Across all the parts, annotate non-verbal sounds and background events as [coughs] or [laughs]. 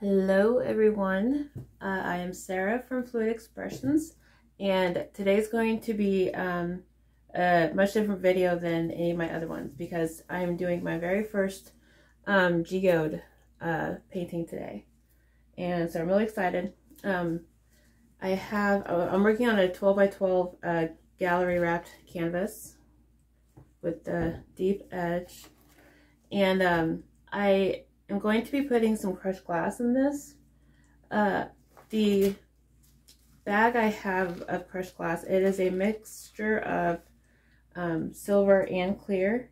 Hello everyone, uh, I am Sarah from Fluid Expressions and today's going to be um, a much different video than any of my other ones because I am doing my very first um, geode uh, painting today. And so I'm really excited. Um, I have, uh, I'm working on a 12 by 12 uh, gallery wrapped canvas with the deep edge and um, I am going to be putting some crushed glass in this. Uh, the bag I have of crushed glass, it is a mixture of um, silver and clear.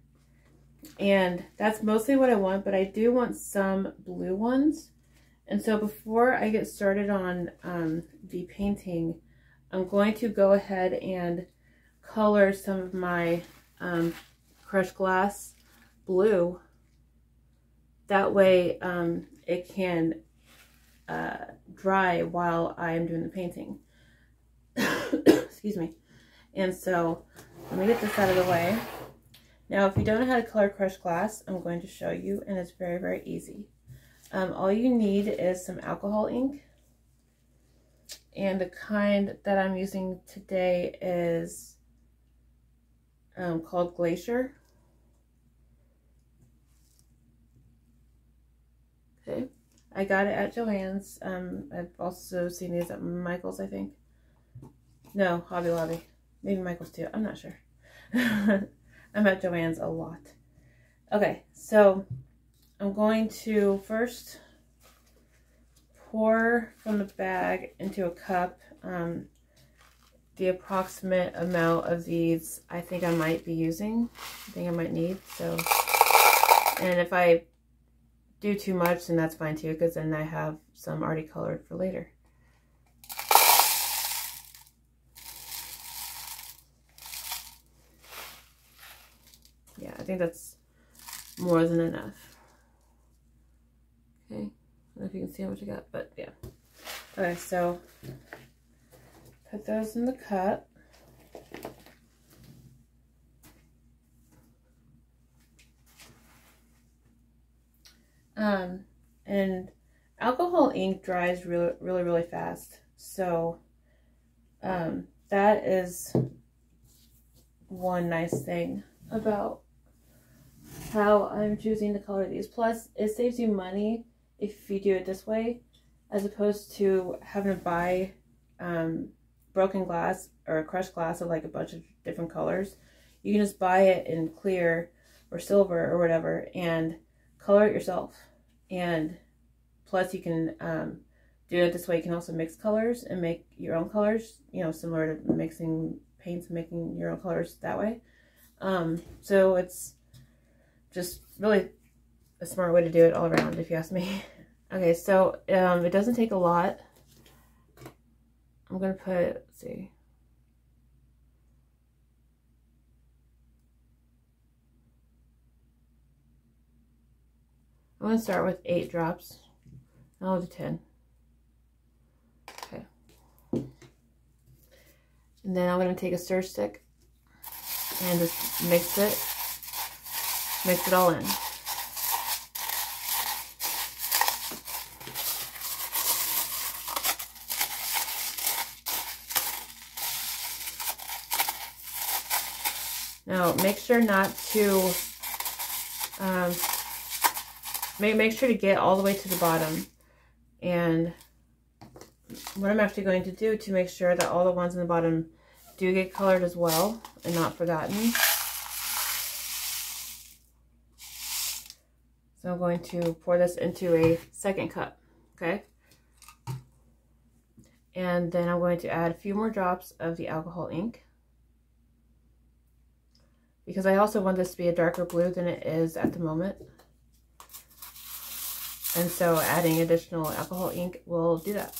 And that's mostly what I want, but I do want some blue ones. And so before I get started on um, the painting, I'm going to go ahead and color some of my um, crushed glass blue that way um, it can uh, dry while I'm doing the painting. [coughs] Excuse me. And so let me get this out of the way. Now, if you don't know how to color crushed glass, I'm going to show you, and it's very, very easy. Um, all you need is some alcohol ink. And the kind that I'm using today is um, called Glacier. Okay. I got it at Joann's. Um, I've also seen these at Michael's, I think. No, Hobby Lobby. Maybe Michael's too. I'm not sure. [laughs] I'm at Joann's a lot. Okay, so I'm going to first pour from the bag into a cup um, the approximate amount of these I think I might be using. I think I might need. So, and if I do too much, then that's fine too, because then I have some already colored for later. Yeah, I think that's more than enough. Okay, I don't know if you can see how much I got, but yeah. Okay, so put those in the cup. Um, and alcohol ink dries really, really, really fast. So, um, that is one nice thing about how I'm choosing to color these. Plus, it saves you money if you do it this way, as opposed to having to buy um, broken glass or crushed glass of like a bunch of different colors. You can just buy it in clear or silver or whatever and color it yourself. And plus you can um, do it this way. You can also mix colors and make your own colors, you know, similar to mixing paints and making your own colors that way. Um, so it's just really a smart way to do it all around, if you ask me. [laughs] okay, so um, it doesn't take a lot. I'm going to put, let's see, I'm going to start with eight drops. I'll do 10. Okay. And then I'm going to take a stir stick and just mix it, mix it all in. Now, make sure not to um, make, make sure to get all the way to the bottom. And what I'm actually going to do to make sure that all the ones in the bottom do get colored as well and not forgotten. So I'm going to pour this into a second cup, okay? And then I'm going to add a few more drops of the alcohol ink. Because I also want this to be a darker blue than it is at the moment. And so adding additional alcohol ink will do that.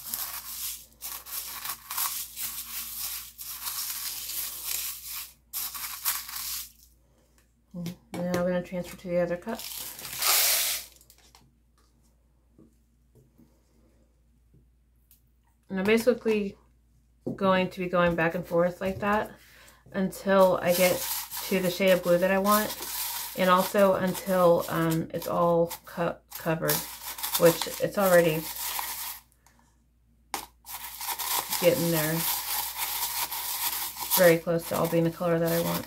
And now I'm going to transfer to the other cup. And I'm basically going to be going back and forth like that until I get to the shade of blue that I want. And also until um, it's all co covered, which it's already getting there. Very close to all being the color that I want.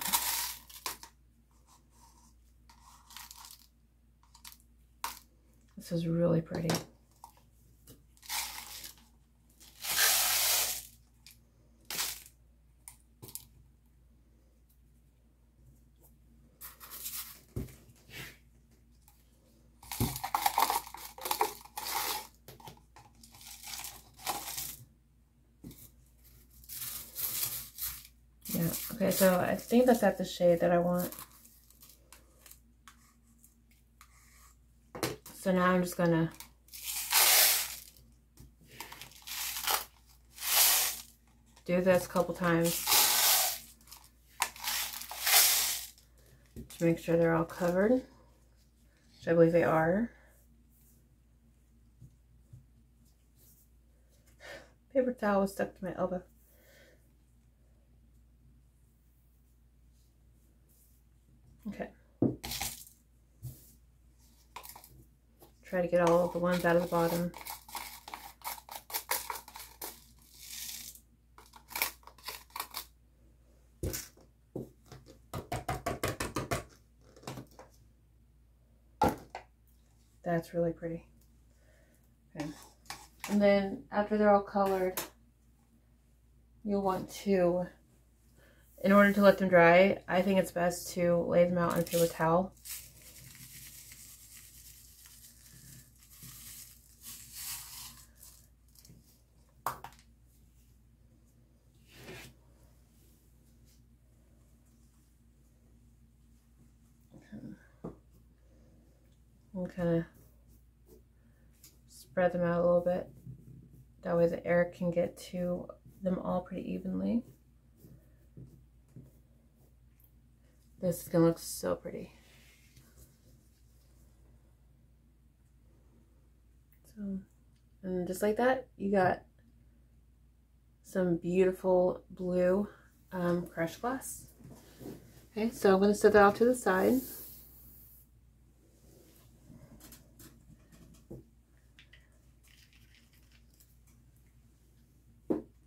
This is really pretty. Yeah, okay, so I think that's at the shade that I want. So now I'm just gonna do this a couple times to make sure they're all covered, which I believe they are. Paper towel was stuck to my elbow. Okay. Try to get all the ones out of the bottom. That's really pretty. Okay. And then after they're all colored, you'll want to in order to let them dry, I think it's best to lay them out on a towel. And kind of spread them out a little bit. That way the air can get to them all pretty evenly. This is going to look so pretty. So, and just like that, you got some beautiful blue um, crushed glass. Okay, so I'm going to set that off to the side.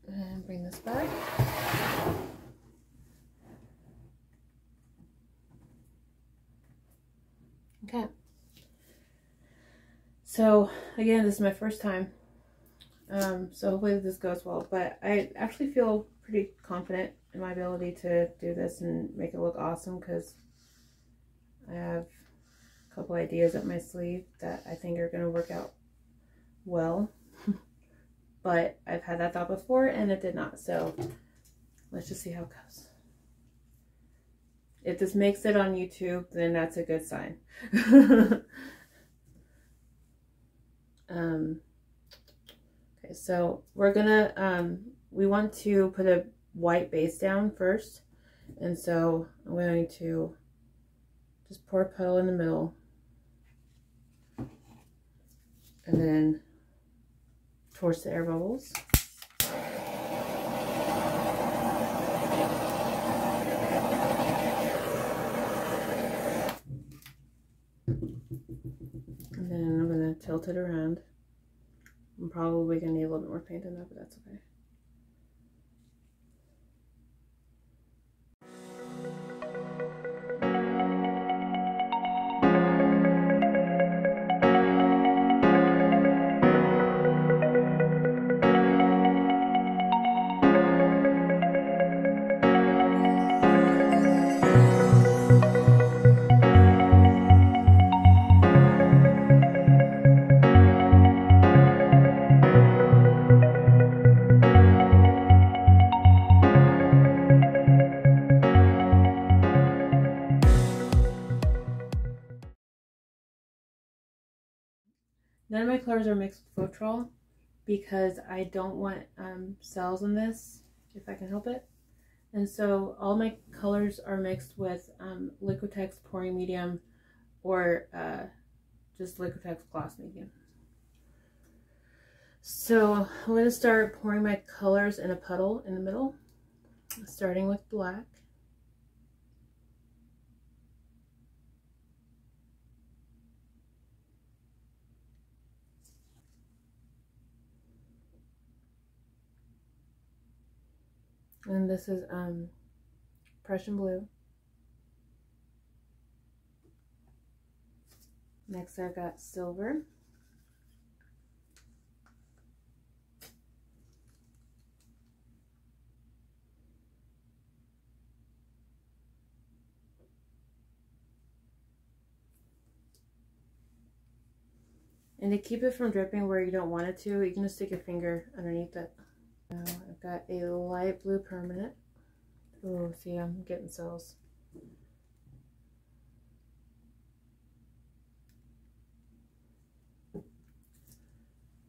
And bring this back. Okay. So, again, this is my first time. Um, so hopefully this goes well. But I actually feel pretty confident in my ability to do this and make it look awesome because I have a couple ideas up my sleeve that I think are going to work out well. [laughs] but I've had that thought before and it did not. So let's just see how it goes. If this makes it on YouTube, then that's a good sign. [laughs] um, okay, so we're gonna, um, we want to put a white base down first. And so I'm going to just pour a puddle in the middle. And then towards the air bubbles. then I'm going to tilt it around. I'm probably to need a little bit more paint on that, but that's okay. Colors are mixed with Floetrol because I don't want um, cells in this if I can help it. And so all my colors are mixed with um, Liquitex pouring medium or uh, just Liquitex gloss medium. So I'm going to start pouring my colors in a puddle in the middle, starting with black. And this is um, Prussian blue. Next I got silver. And to keep it from dripping where you don't want it to, you can just stick your finger underneath it. Now I've got a light blue permanent. Oh, see, I'm getting cells.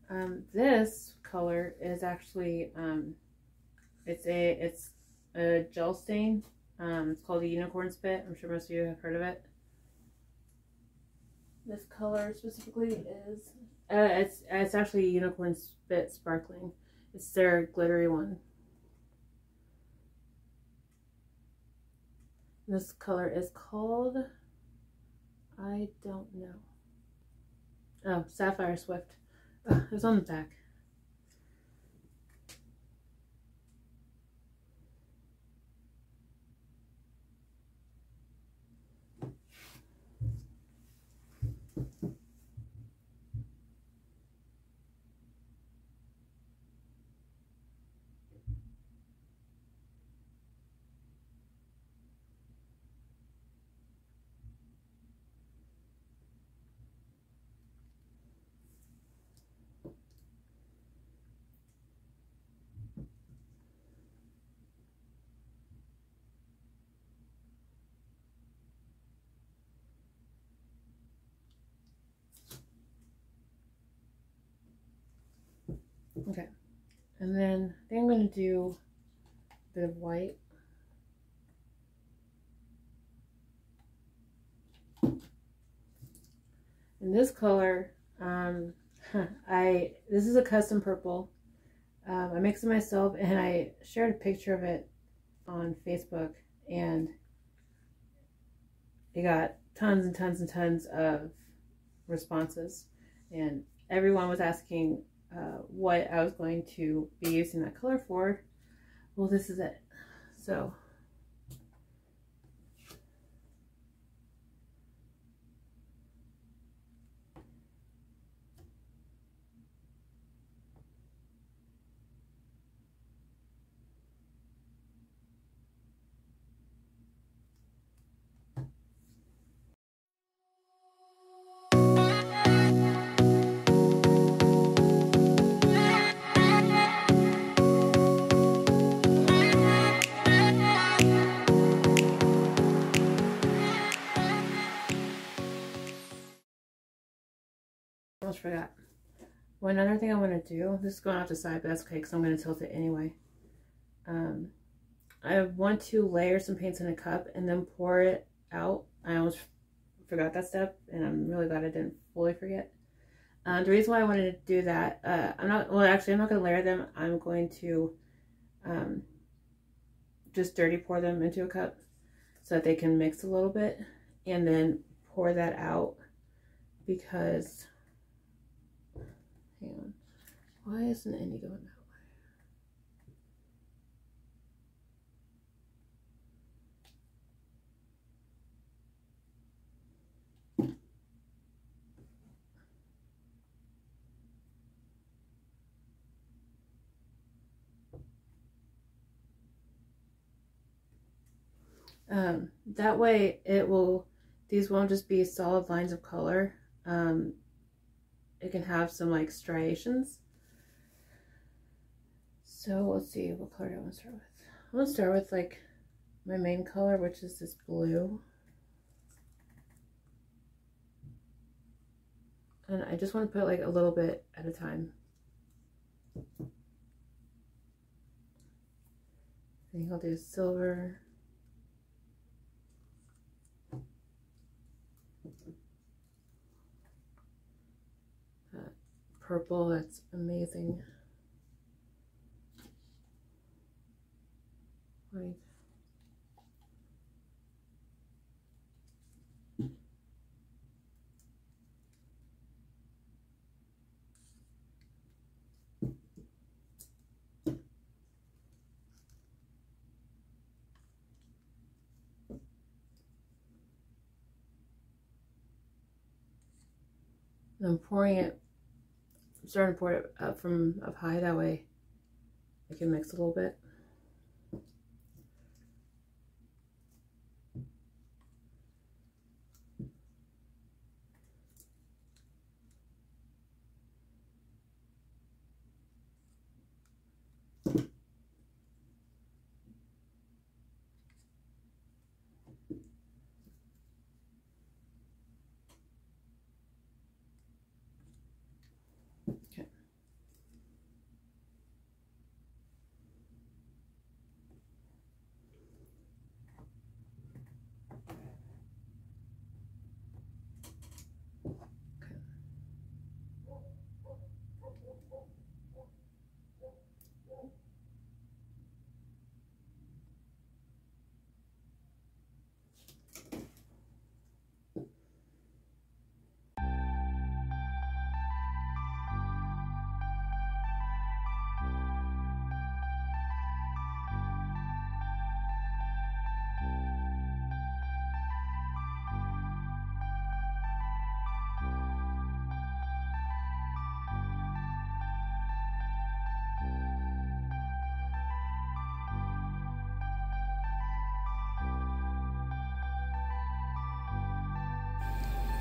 Um, this color is actually, um, it's a, it's a gel stain. Um, it's called a unicorn spit. I'm sure most of you have heard of it this color specifically is uh, it's it's actually unicorn spit sparkling it's their glittery one. This color is called I don't know. Oh sapphire spirit. Oh, [laughs] it's on the back Okay. And then I think I'm going to do a bit of white. And this color, um, [laughs] I this is a custom purple. Um, I mixed it myself and I shared a picture of it on Facebook and it got tons and tons and tons of responses and everyone was asking uh, what I was going to be using that color for. Well, this is it. So almost forgot. One other thing I want to do, this is going off the side, but that's okay because I'm going to tilt it anyway. Um, I want to layer some paints in a cup and then pour it out. I almost forgot that step and I'm really glad I didn't fully forget. Uh, the reason why I wanted to do that, uh, I'm not, well actually I'm not going to layer them. I'm going to um, just dirty pour them into a cup so that they can mix a little bit and then pour that out because Hang on. Why isn't any going that way? Um, that way it will, these won't just be solid lines of color. Um, it can have some like striations. So let's see, what color I want to start with? I'm going to start with like my main color, which is this blue. And I just want to put like a little bit at a time. I think I'll do silver. purple. It's amazing. Like, I'm pouring it I'm starting to pour it up uh, from up high, that way I can mix a little bit.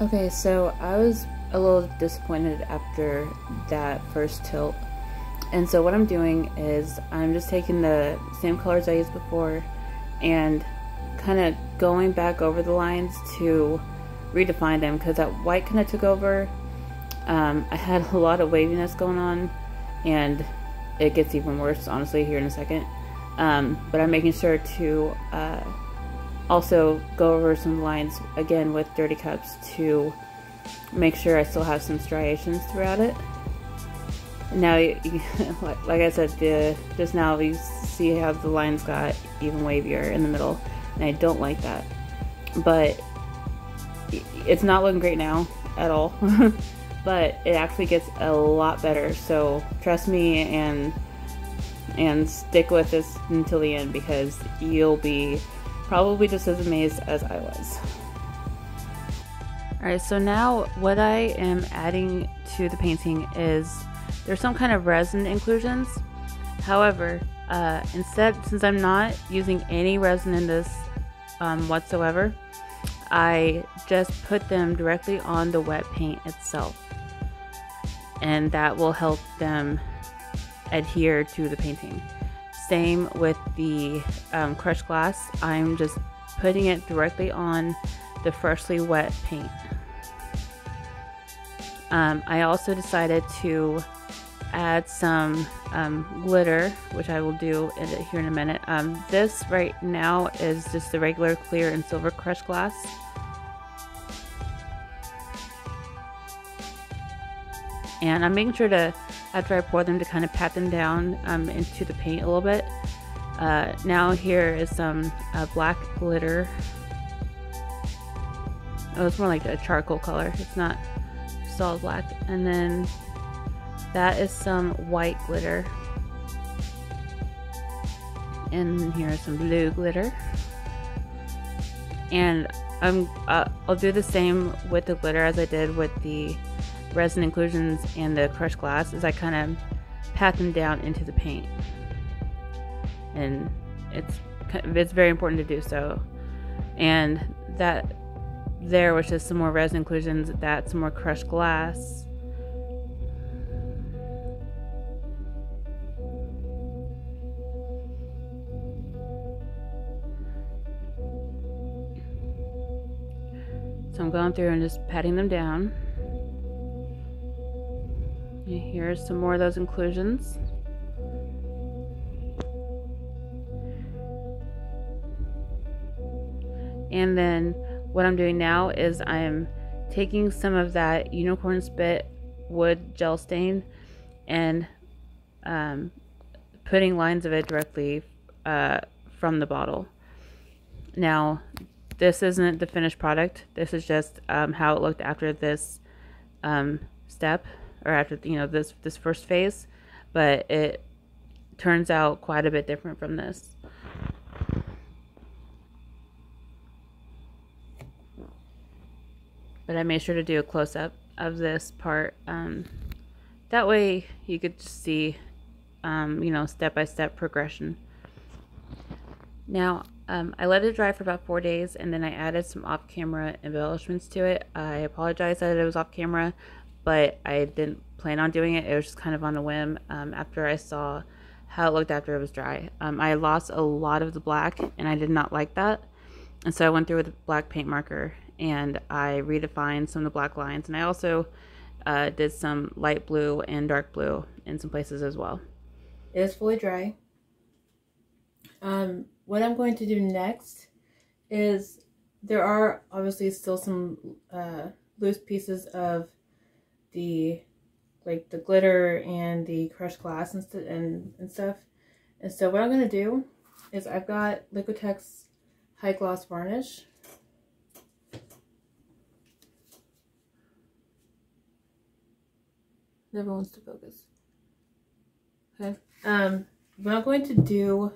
Okay, so I was a little disappointed after that first tilt. And so what I'm doing is I'm just taking the same colors I used before and kind of going back over the lines to redefine them because that white kind of took over. Um, I had [laughs] a lot of waviness going on and it gets even worse honestly here in a second. Um, but I'm making sure to uh, also go over some lines again with dirty cups to make sure I still have some striations throughout it. Now, [laughs] like I said, the, just now you see how the lines got even wavier in the middle, and I don't like that. But it's not looking great now at all, [laughs] but it actually gets a lot better. So trust me and and stick with this until the end because you'll be probably just as amazed as I was. Alright, so now what I am adding to the painting is there's some kind of resin inclusions. However, uh, instead, since I'm not using any resin in this um, whatsoever, I just put them directly on the wet paint itself. And that will help them adhere to the painting. Same with the um, crushed glass. I'm just putting it directly on the freshly wet paint. Um, I also decided to add some um, glitter, which I will do in, here in a minute. Um, this right now is just the regular clear and silver crushed glass. And I'm making sure to after I pour them to kind of pat them down um, into the paint a little bit. Uh, now here is some uh, black glitter. Oh, it's more like a charcoal color. It's not solid black. And then that is some white glitter. And here is some blue glitter. And I'm, uh, I'll do the same with the glitter as I did with the resin inclusions and the crushed glass is I kind of pat them down into the paint. And it's it's very important to do so. And that there was just some more resin inclusions, that some more crushed glass. So I'm going through and just patting them down. Here's some more of those inclusions. And then what I'm doing now is I'm taking some of that unicorn spit wood gel stain and um, putting lines of it directly uh, from the bottle. Now, this isn't the finished product. This is just um, how it looked after this um, step or after you know this this first phase, but it turns out quite a bit different from this. But I made sure to do a close up of this part. Um, that way you could see, um, you know, step-by-step -step progression. Now, um, I let it dry for about four days and then I added some off-camera embellishments to it. I apologize that it was off-camera, but I didn't plan on doing it. It was just kind of on a whim um, after I saw how it looked after it was dry. Um, I lost a lot of the black and I did not like that. And so I went through with a black paint marker and I redefined some of the black lines. And I also uh, did some light blue and dark blue in some places as well. It is fully dry. Um, what I'm going to do next is there are obviously still some uh, loose pieces of the like the glitter and the crushed glass and, and, and stuff. And so what I'm going to do is I've got Liquitex High Gloss Varnish. Never wants to focus. Okay. Um, what I'm going to do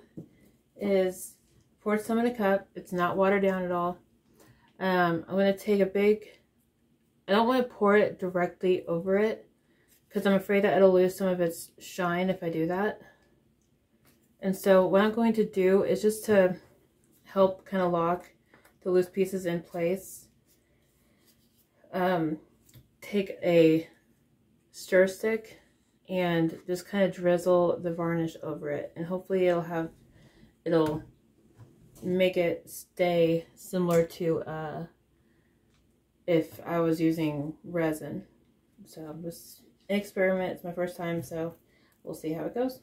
is pour some in a cup. It's not watered down at all. Um, I'm going to take a big, I don't want to pour it directly over it because I'm afraid that it'll lose some of its shine if I do that. And so what I'm going to do is just to help kind of lock the loose pieces in place, um, take a stir stick and just kind of drizzle the varnish over it. And hopefully it'll have, it'll make it stay similar to uh, if I was using resin. So this experiment, it's my first time, so we'll see how it goes.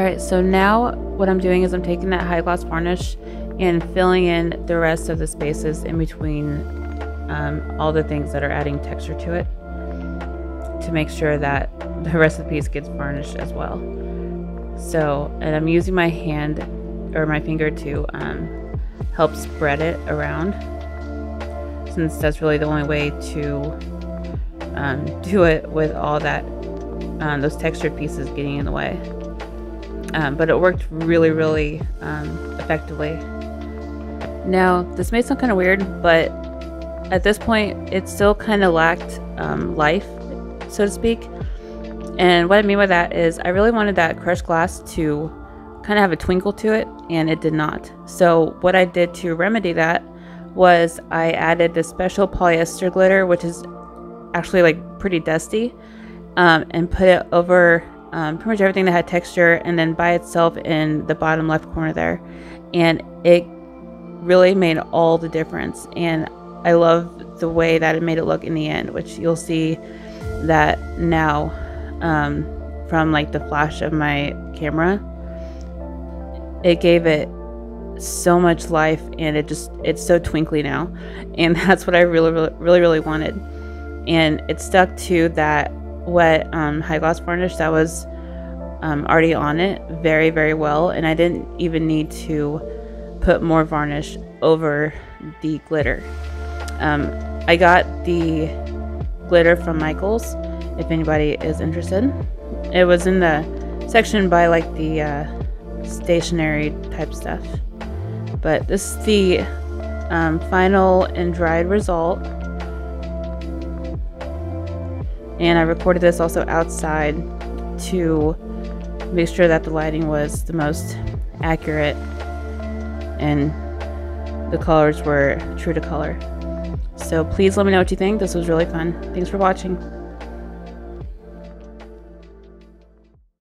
Alright, so now what I'm doing is I'm taking that high gloss varnish and filling in the rest of the spaces in between um, all the things that are adding texture to it to make sure that the rest of the piece gets varnished as well. So, and I'm using my hand or my finger to um, help spread it around since that's really the only way to um, do it with all that um, those textured pieces getting in the way um, but it worked really, really um, effectively. Now, this may sound kind of weird, but at this point, it still kind of lacked um, life, so to speak. And what I mean by that is, I really wanted that crushed glass to kind of have a twinkle to it, and it did not. So, what I did to remedy that was I added this special polyester glitter, which is actually like pretty dusty, um, and put it over um, pretty much everything that had texture and then by itself in the bottom left corner there. And it really made all the difference. And I love the way that it made it look in the end which you'll see that now um, from like the flash of my camera. It gave it so much life and it just it's so twinkly now. And [laughs] that's what I really really really, really wanted. And it stuck to that wet um, high gloss varnish that was um, already on it very, very well. And I didn't even need to put more varnish over the glitter. Um, I got the glitter from Michaels, if anybody is interested. It was in the section by like the uh, stationery type stuff. But this is the um, final and dried result. And I recorded this also outside to make sure that the lighting was the most accurate and the colors were true to color. So please let me know what you think. This was really fun. Thanks for watching.